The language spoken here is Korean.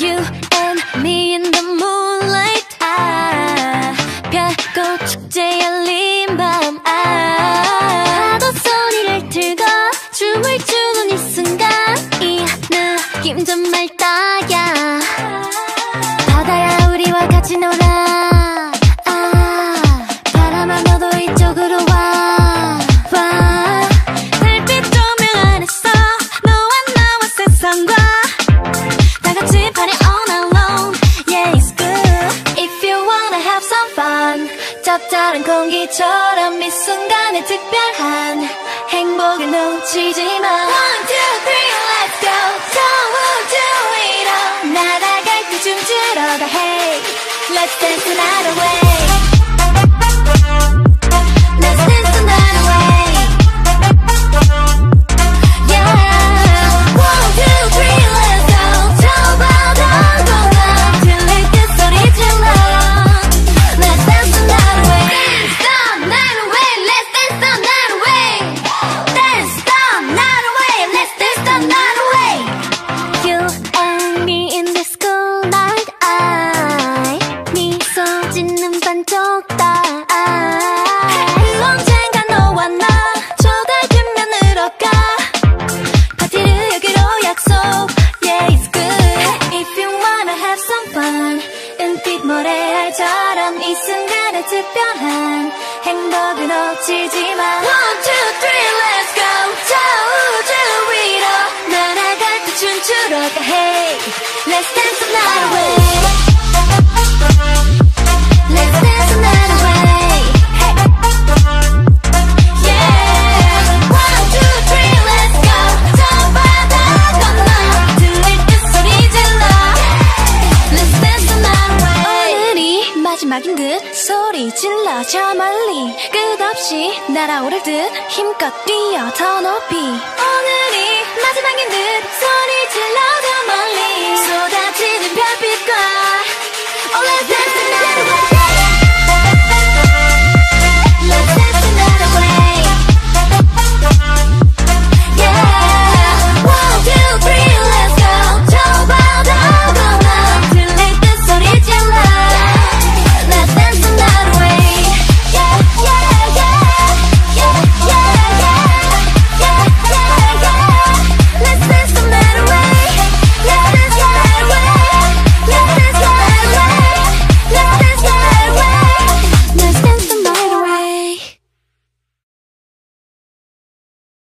You and me in the moonlight 아 별꽃 축제 열린 밤 아. 파도 소리를 들고 춤을 추는 이 순간 이 느낌 정말 딱이야 바다야 우리와 같이 놀아 아 짭짤한 공기처럼 이 순간에 특별한 행복을 놓치지 마 One, two, three, let's go 저우주 위로 날아갈 때 춤추러 가 Hey Let's dance the night away 순간에 특별한 놓치지 마 One two three let's go 저 우주 위로 날아갈 때 춤추러 가 Hey Let's dance the 마지막인 듯 소리 질러 저 멀리. 끝없이 날아오를 듯 힘껏 뛰어 더 높이. 오늘이 마지막인 듯 소리 질러 저 멀리